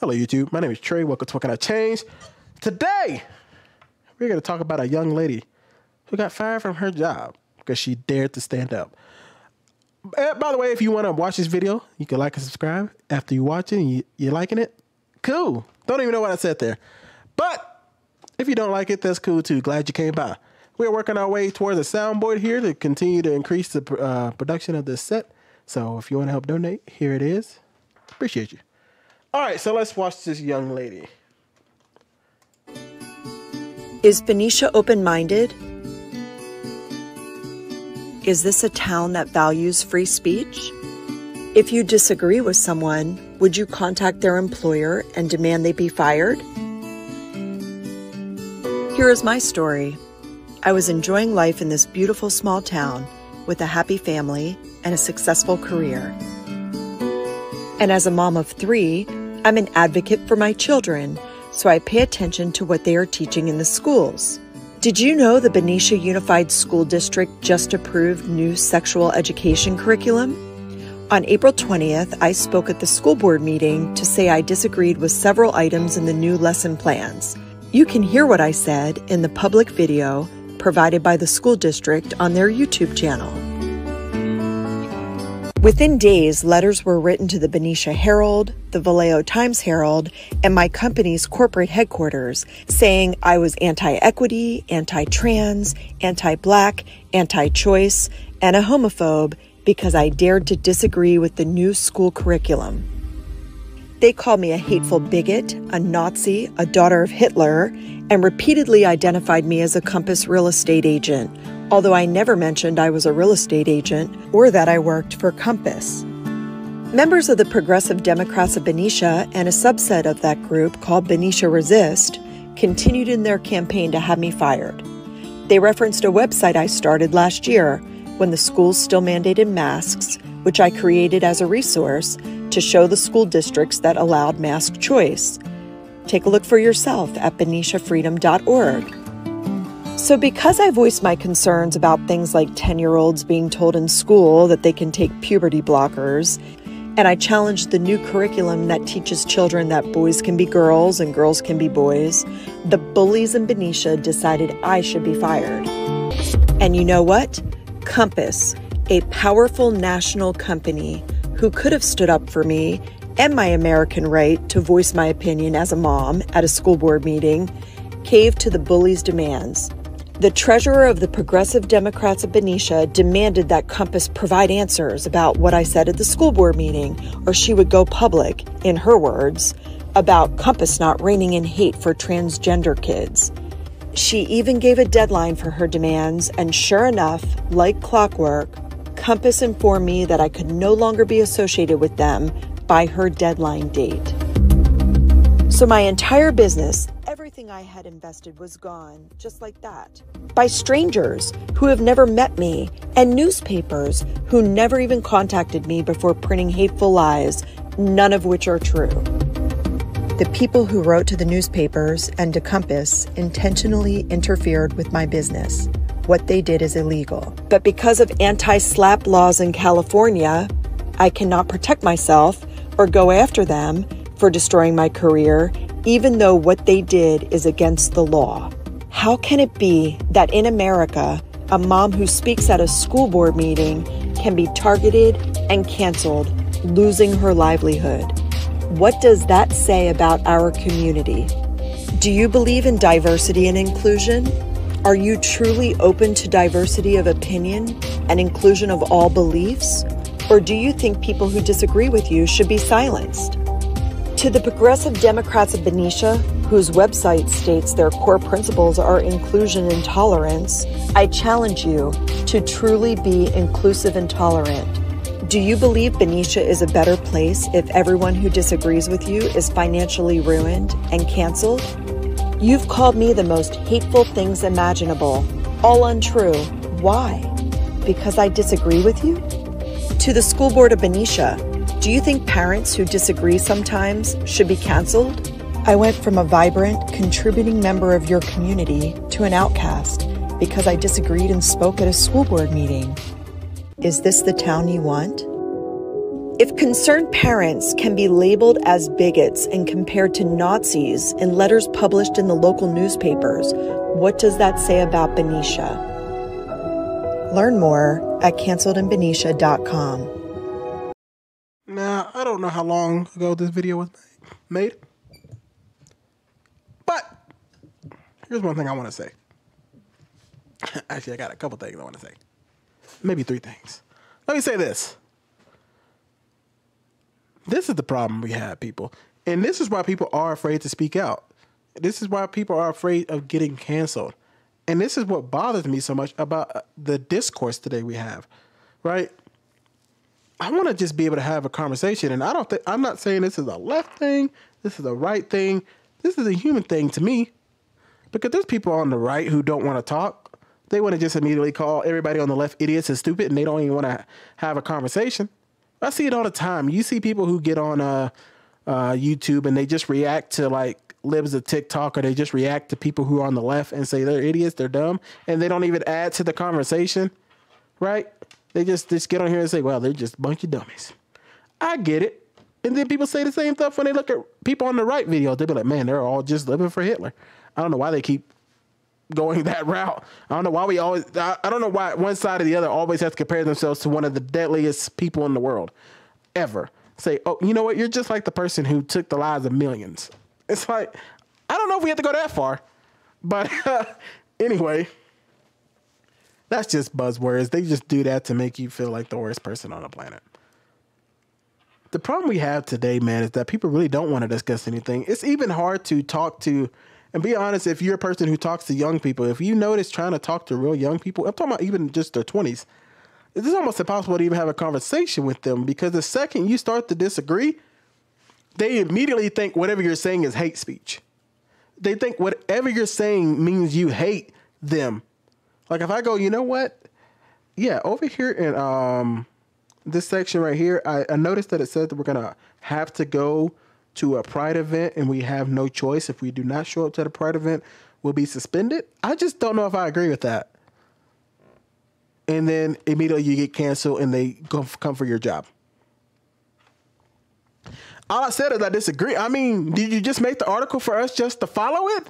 Hello, YouTube. My name is Trey. Welcome to What Can I Change? Today, we're going to talk about a young lady who got fired from her job because she dared to stand up. Uh, by the way, if you want to watch this video, you can like and subscribe. After you watch it and you, you're liking it, cool. Don't even know what I said there. But if you don't like it, that's cool too. Glad you came by. We're working our way towards a soundboard here to continue to increase the uh, production of this set. So if you want to help donate, here it is. Appreciate you. All right, so let's watch this young lady. Is Benicia open minded? Is this a town that values free speech? If you disagree with someone, would you contact their employer and demand they be fired? Here is my story. I was enjoying life in this beautiful small town with a happy family and a successful career. And as a mom of three, I'm an advocate for my children, so I pay attention to what they are teaching in the schools. Did you know the Benicia Unified School District just approved new sexual education curriculum? On April 20th, I spoke at the school board meeting to say I disagreed with several items in the new lesson plans. You can hear what I said in the public video provided by the school district on their YouTube channel. Within days, letters were written to the Benicia Herald, the Vallejo Times Herald, and my company's corporate headquarters saying I was anti equity, anti trans, anti black, anti choice, and a homophobe because I dared to disagree with the new school curriculum. They called me a hateful bigot, a Nazi, a daughter of Hitler, and repeatedly identified me as a Compass real estate agent, although I never mentioned I was a real estate agent or that I worked for Compass. Members of the Progressive Democrats of Benicia and a subset of that group called Benicia Resist continued in their campaign to have me fired. They referenced a website I started last year when the schools still mandated masks, which I created as a resource to show the school districts that allowed mask choice. Take a look for yourself at beniciafreedom.org. So, because I voiced my concerns about things like 10 year olds being told in school that they can take puberty blockers, and I challenged the new curriculum that teaches children that boys can be girls and girls can be boys, the bullies in Benicia decided I should be fired. And you know what? Compass, a powerful national company, who could have stood up for me and my American right to voice my opinion as a mom at a school board meeting, caved to the bully's demands. The treasurer of the Progressive Democrats of Benicia demanded that Compass provide answers about what I said at the school board meeting, or she would go public, in her words, about Compass not reining in hate for transgender kids. She even gave a deadline for her demands, and sure enough, like clockwork, Compass informed me that I could no longer be associated with them by her deadline date. So my entire business, I had invested was gone, just like that. By strangers who have never met me, and newspapers who never even contacted me before printing hateful lies, none of which are true. The people who wrote to the newspapers and to Compass intentionally interfered with my business what they did is illegal. But because of anti SLAPP laws in California, I cannot protect myself or go after them for destroying my career, even though what they did is against the law. How can it be that in America, a mom who speaks at a school board meeting can be targeted and canceled, losing her livelihood? What does that say about our community? Do you believe in diversity and inclusion? Are you truly open to diversity of opinion and inclusion of all beliefs? Or do you think people who disagree with you should be silenced? To the Progressive Democrats of Benicia, whose website states their core principles are inclusion and tolerance, I challenge you to truly be inclusive and tolerant. Do you believe Benicia is a better place if everyone who disagrees with you is financially ruined and canceled? You've called me the most hateful things imaginable. All untrue. Why? Because I disagree with you? To the school board of Benicia, do you think parents who disagree sometimes should be canceled? I went from a vibrant, contributing member of your community to an outcast because I disagreed and spoke at a school board meeting. Is this the town you want? If concerned parents can be labeled as bigots and compared to Nazis in letters published in the local newspapers, what does that say about Benicia? Learn more at canceledinbenicia.com. I don't know how long ago this video was made, but here's one thing I want to say. Actually, I got a couple things I want to say. Maybe three things. Let me say this. This is the problem we have, people. And this is why people are afraid to speak out. This is why people are afraid of getting canceled. And this is what bothers me so much about uh, the discourse today we have, right? I want to just be able to have a conversation. And I don't think, I'm not saying this is a left thing, this is a right thing. This is a human thing to me. Because there's people on the right who don't want to talk. They want to just immediately call everybody on the left idiots and stupid, and they don't even want to have a conversation. I see it all the time. You see people who get on uh, uh, YouTube and they just react to like libs of TikTok or they just react to people who are on the left and say they're idiots, they're dumb, and they don't even add to the conversation, right? They just just get on here and say, well, they're just a bunch of dummies. I get it. And then people say the same stuff when they look at people on the right videos. They be like, man, they're all just living for Hitler. I don't know why they keep going that route. I don't know why we always, I, I don't know why one side or the other always has to compare themselves to one of the deadliest people in the world ever. Say, oh, you know what? You're just like the person who took the lives of millions. It's like, I don't know if we have to go that far. But uh, anyway, that's just buzzwords. They just do that to make you feel like the worst person on the planet. The problem we have today, man, is that people really don't want to discuss anything. It's even hard to talk to and be honest, if you're a person who talks to young people, if you notice trying to talk to real young people, I'm talking about even just their 20s, it's almost impossible to even have a conversation with them because the second you start to disagree, they immediately think whatever you're saying is hate speech. They think whatever you're saying means you hate them. Like if I go, you know what? Yeah, over here in um this section right here, I, I noticed that it says that we're gonna have to go to a pride event and we have no choice. If we do not show up to the pride event, we'll be suspended. I just don't know if I agree with that. And then immediately you get canceled and they go come for your job. All I said is I disagree. I mean, did you just make the article for us just to follow it?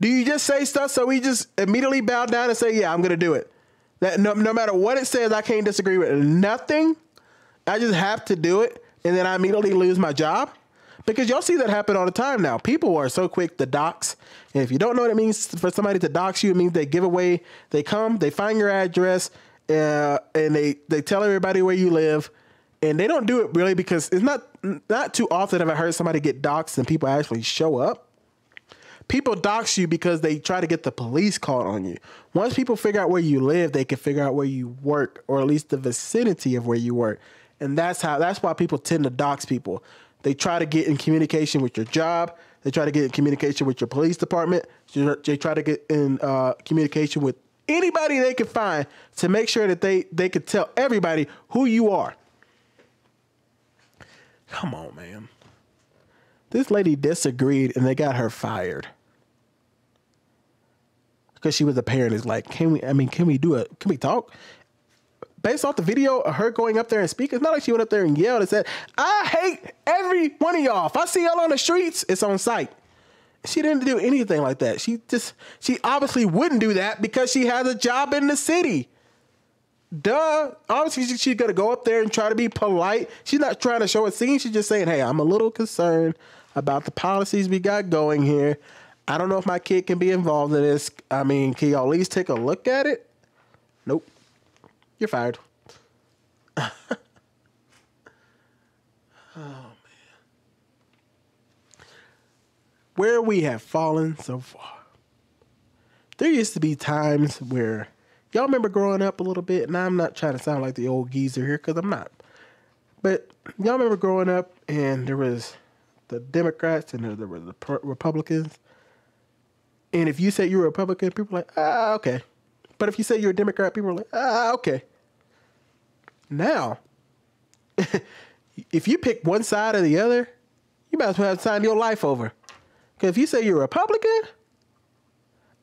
Do you just say stuff so we just immediately bow down and say, "Yeah, I'm going to do it"? That no, no matter what it says, I can't disagree with nothing. I just have to do it, and then I immediately lose my job. Because y'all see that happen all the time now. People are so quick to dox. And if you don't know what it means for somebody to dox you, it means they give away, they come, they find your address, uh, and they, they tell everybody where you live. And they don't do it really because it's not not too often have I heard somebody get doxxed and people actually show up. People dox you because they try to get the police called on you. Once people figure out where you live, they can figure out where you work, or at least the vicinity of where you work. And that's how that's why people tend to dox people they try to get in communication with your job. They try to get in communication with your police department. They try to get in uh, communication with anybody they can find to make sure that they they could tell everybody who you are. Come on, man. This lady disagreed and they got her fired because she was a parent. Is like, can we? I mean, can we do it? Can we talk? based off the video of her going up there and speaking, it's not like she went up there and yelled and said, I hate every one of y'all. If I see y'all on the streets, it's on sight. She didn't do anything like that. She just, she obviously wouldn't do that because she has a job in the city. Duh. Obviously, she's gonna go up there and try to be polite. She's not trying to show a scene. She's just saying, hey, I'm a little concerned about the policies we got going here. I don't know if my kid can be involved in this. I mean, can y'all at least take a look at it? Nope. You're fired. oh man. Where we have fallen so far. There used to be times where y'all remember growing up a little bit, and I'm not trying to sound like the old geezer here because I'm not. But y'all remember growing up, and there was the Democrats and there were the Republicans. And if you said you're a Republican, people were like, ah, okay. But if you say you're a Democrat, people are like, ah, okay. Now, if you pick one side or the other, you might as well have signed your life over. Because if you say you're a Republican,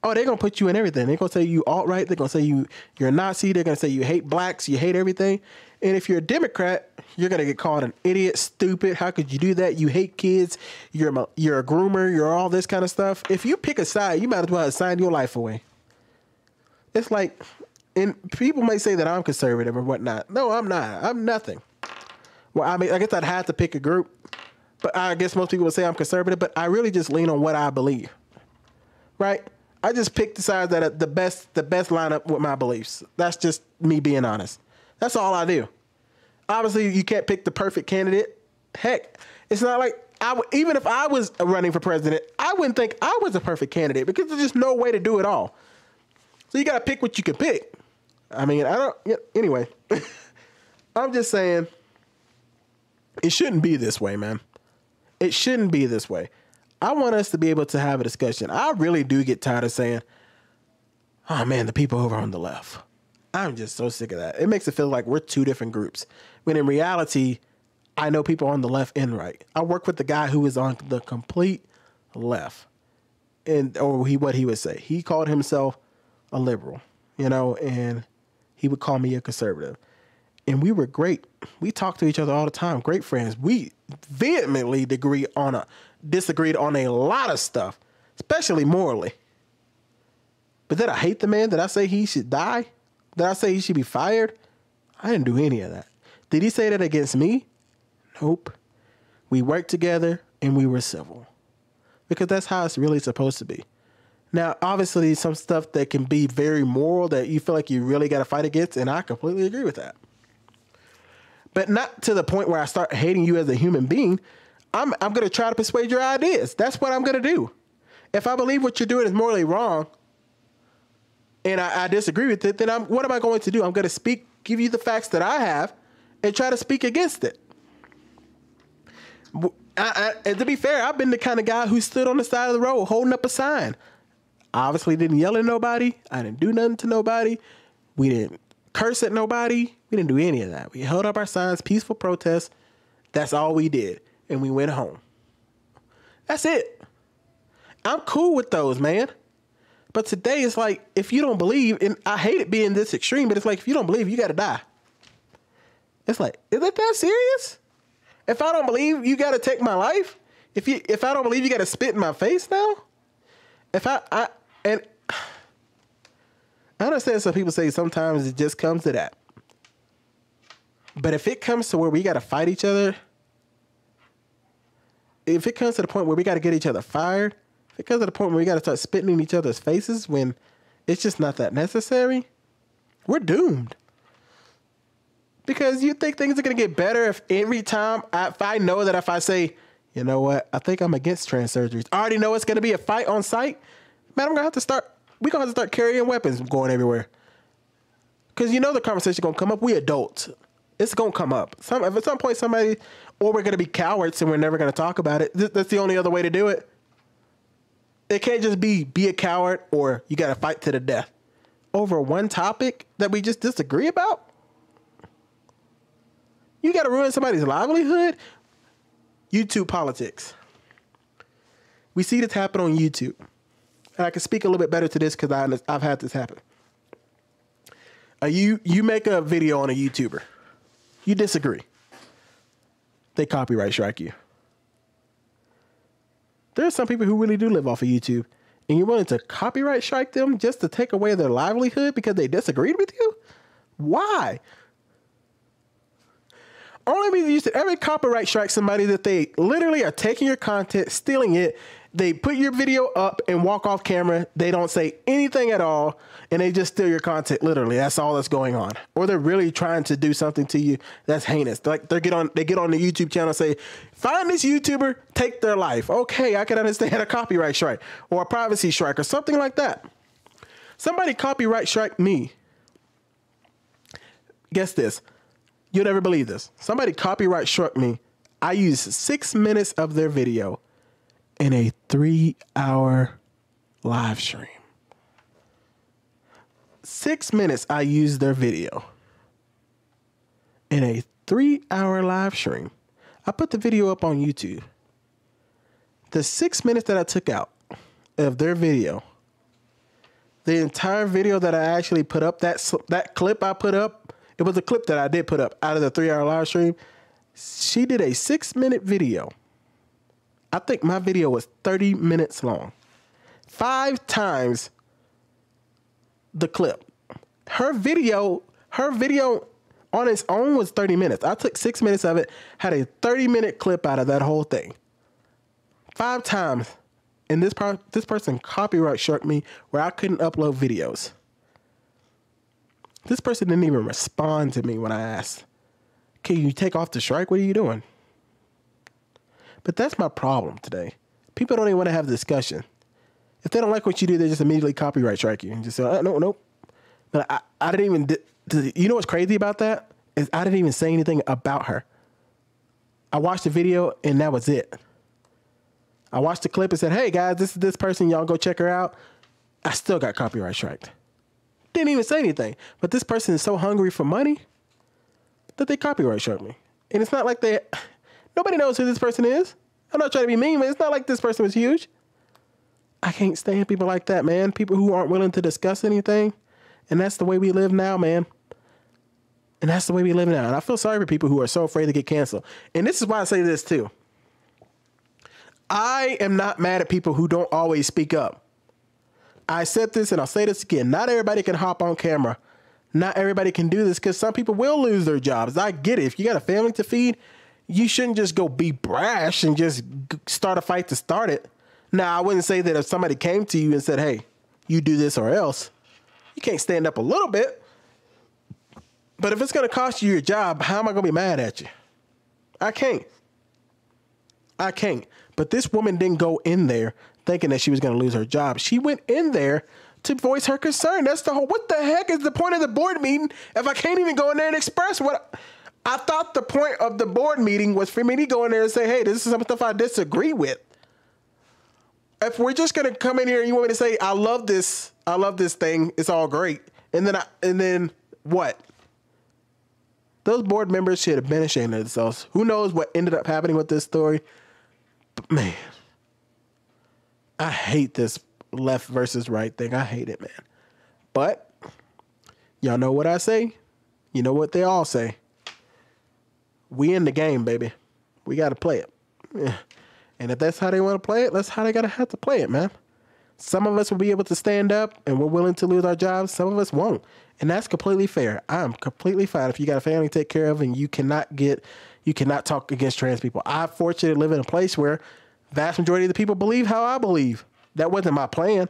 oh, they're gonna put you in everything. They're gonna say you alt right. They're gonna say you you're a Nazi. They're gonna say you hate blacks. You hate everything. And if you're a Democrat, you're gonna get called an idiot, stupid. How could you do that? You hate kids. You're a, you're a groomer. You're all this kind of stuff. If you pick a side, you might as well sign your life away. It's like, and people may say that I'm conservative or whatnot. No, I'm not. I'm nothing. Well, I mean, I guess I'd have to pick a group, but I guess most people would say I'm conservative. But I really just lean on what I believe. Right? I just pick the sides that are the best, the best line up with my beliefs. That's just me being honest. That's all I do. Obviously, you can't pick the perfect candidate. Heck, it's not like I even if I was running for president, I wouldn't think I was a perfect candidate because there's just no way to do it all. So you got to pick what you can pick. I mean, I don't. Anyway, I'm just saying it shouldn't be this way, man. It shouldn't be this way. I want us to be able to have a discussion. I really do get tired of saying, "Oh man, the people over on the left." I'm just so sick of that. It makes it feel like we're two different groups. When in reality, I know people on the left and right. I work with the guy who is on the complete left. And or he what he would say. He called himself a liberal, you know, and he would call me a conservative. And we were great. We talked to each other all the time, great friends. We vehemently degree on a disagreed on a lot of stuff, especially morally. But did I hate the man? Did I say he should die? Did I say he should be fired? I didn't do any of that. Did he say that against me? Nope. We worked together and we were civil. Because that's how it's really supposed to be. Now, obviously, some stuff that can be very moral that you feel like you really got to fight against, and I completely agree with that. But not to the point where I start hating you as a human being. I'm, I'm going to try to persuade your ideas. That's what I'm going to do. If I believe what you're doing is morally wrong, and I, I disagree with it, then I'm, what am I going to do? I'm going to speak, give you the facts that I have, and try to speak against it. I, I, and to be fair, I've been the kind of guy who stood on the side of the road holding up a sign. Obviously, didn't yell at nobody. I didn't do nothing to nobody. We didn't curse at nobody. We didn't do any of that. We held up our signs, peaceful protest. That's all we did. And we went home. That's it. I'm cool with those, man. But today it's like if you don't believe, and I hate it being this extreme, but it's like if you don't believe, you gotta die. It's like, is it that serious? If I don't believe, you gotta take my life. If you, if I don't believe, you gotta spit in my face now. If I, I, and I understand some people say sometimes it just comes to that. But if it comes to where we gotta fight each other, if it comes to the point where we gotta get each other fired, because of the point where we got to start spitting in each other's faces when it's just not that necessary, we're doomed. Because you think things are going to get better if every time, I, if I know that if I say, you know what, I think I'm against trans surgeries, I already know it's going to be a fight on sight, man, I'm going to have to start, we're going to have to start carrying weapons going everywhere. Because you know the conversation going to come up. We adults. It's going to come up. Some, if at some point somebody, or we're going to be cowards and we're never going to talk about it, that's the only other way to do it it can't just be be a coward or you got to fight to the death over one topic that we just disagree about. You got to ruin somebody's livelihood. YouTube politics. We see this happen on YouTube. And I can speak a little bit better to this because I've had this happen. Uh, you you make a video on a YouTuber. You disagree. They copyright strike you. There are some people who really do live off of YouTube, and you're willing to copyright strike them just to take away their livelihood because they disagreed with you? Why? Only reason you should ever copyright strike somebody that they literally are taking your content, stealing it, they put your video up and walk off camera. They don't say anything at all, and they just steal your content. Literally, that's all that's going on. Or they're really trying to do something to you that's heinous. Like they get on, they get on the YouTube channel, and say, "Find this YouTuber, take their life." Okay, I can understand a copyright strike or a privacy strike or something like that. Somebody copyright strike me. Guess this. You'll never believe this. Somebody copyright struck me. I used six minutes of their video in a three hour live stream. Six minutes I used their video in a three hour live stream. I put the video up on YouTube. The six minutes that I took out of their video the entire video that I actually put up, that that clip I put up, it was a clip that I did put up out of the three hour live stream. She did a six minute video. I think my video was 30 minutes long. Five times the clip. Her video, her video on its own was 30 minutes. I took six minutes of it, had a 30 minute clip out of that whole thing. Five times. And this this person copyright struck me where I couldn't upload videos. This person didn't even respond to me when I asked, Can you take off the strike? What are you doing? But that's my problem today. People don't even want to have a discussion. If they don't like what you do, they just immediately copyright strike you and just say, oh, no, nope. But I, I didn't even, di- you know what's crazy about that? Is I didn't even say anything about her. I watched the video and that was it. I watched the clip and said, hey guys, this is this person. Y'all go check her out. I still got copyright striked. Didn't even say anything. But this person is so hungry for money that they copyright struck me. And it's not like they, nobody knows who this person is. I'm not trying to be mean, but it's not like this person was huge. I can't stand people like that, man. People who aren't willing to discuss anything. And that's the way we live now, man. And that's the way we live now. And I feel sorry for people who are so afraid to get canceled. And this is why I say this too. I am not mad at people who don't always speak up. I said this and I'll say this again. Not everybody can hop on camera. Not everybody can do this because some people will lose their jobs. I get it. If you got a family to feed, you shouldn't just go be brash and just start a fight to start it. Now, I wouldn't say that if somebody came to you and said, hey, you do this or else, you can't stand up a little bit. But if it's going to cost you your job, how am I going to be mad at you? I can't. I can't. But this woman didn't go in there thinking that she was going to lose her job. She went in there to voice her concern. That's the whole. What the heck is the point of the board meeting if I can't even go in there and express what? I thought the point of the board meeting was for me to go in there and say, "Hey, this is some stuff I disagree with." If we're just going to come in here and you want me to say, "I love this, I love this thing, it's all great," and then I, and then what? Those board members should have been ashamed of themselves. Who knows what ended up happening with this story? But man, I hate this left versus right thing. I hate it, man. But y'all know what I say? You know what they all say? We in the game, baby. We got to play it. And if that's how they want to play it, that's how they got to have to play it, man. Some of us will be able to stand up and we're willing to lose our jobs. Some of us won't. And that's completely fair. I'm completely fine if you got a family to take care of and you cannot get, you cannot talk against trans people. I fortunately live in a place where vast majority of the people believe how I believe. That wasn't my plan.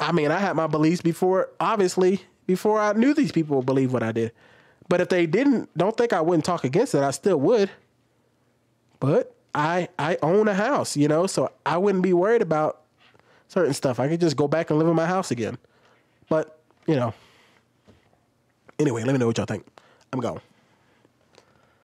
I mean, I had my beliefs before, obviously, before I knew these people would believe what I did. But if they didn't, don't think I wouldn't talk against it. I still would. But I I own a house, you know, so I wouldn't be worried about certain stuff. I could just go back and live in my house again. But, you know. Anyway, let me know what y'all think. I'm going.